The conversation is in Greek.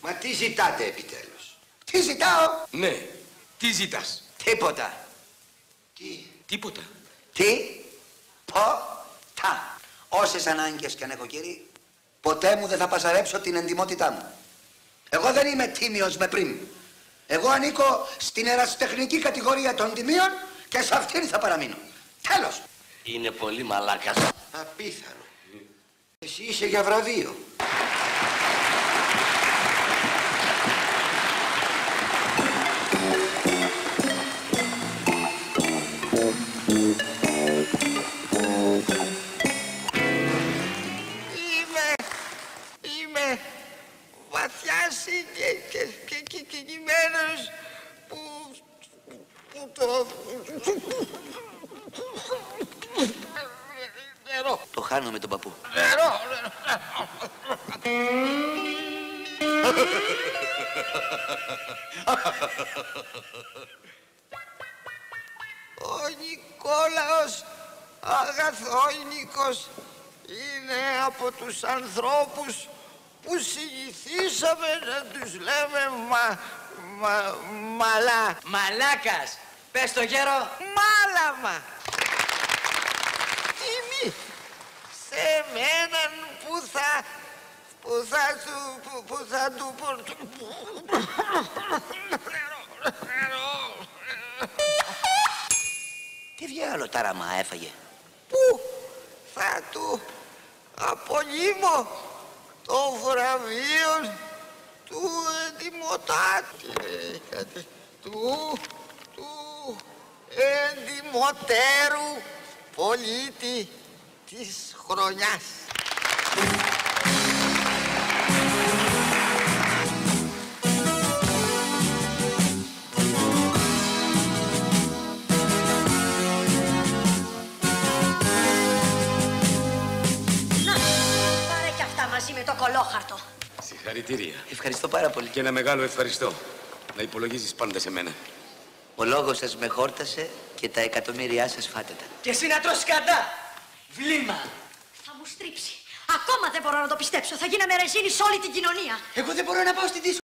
Μα τι ζητάτε επιτέλους; Τι ζητάω; Ναι. Τι ζητάς; Τίποτα. Τι; Τίποτα. Τι; Πω. Τα. Όσες ανάγκες και αν έχω κύριε, ποτέ μου δεν θα πασαρέψω την εντιμότητά μου. Εγώ δεν είμαι τίμιος με πριν. Εγώ ανήκω στην ερασιτεχνική κατηγορία των τιμίων και σε αυτήν θα παραμείνω. Τέλος. Είναι πολύ μαλάκας. Απίθανο. Εσύ είσαι για βραβείο. Νερό, Το χάνω με τον παππού. νερό, Ο Νικόλαος Αγαθόνικος είναι από τους ανθρώπους που συνηθίσαμε να τους λέμε μα, μα, μαλά. Μαλάκας. Πες το γέρο. Μάλαμα. Τιμή σε μέναν που θα που θα του που, που θα του πω- Τι διάλο τάραμα έφαγε; που θα του απολύμω το βραβείο του εντιμωτάτη κάτι, του του εντιμωτέρου πολίτη της χρονιάς. Να, πάρε και αυτά μαζί με το κολόχαρτο. Συγχαρητήρια. Ευχαριστώ πάρα πολύ. Και ένα μεγάλο ευχαριστώ. Να υπολογίζεις πάντα σε μένα. Ο λόγος σας με χόρτασε και τα εκατομμύρια σας φάτε τα. Και εσύ να τρως κατά. Βλήμα. Θα μου στρίψει. Ακόμα δεν μπορώ να το πιστέψω. Θα γίναμε ρεζίνη σε όλη την κοινωνία. Εγώ δεν μπορώ να πάω στην δίσκο.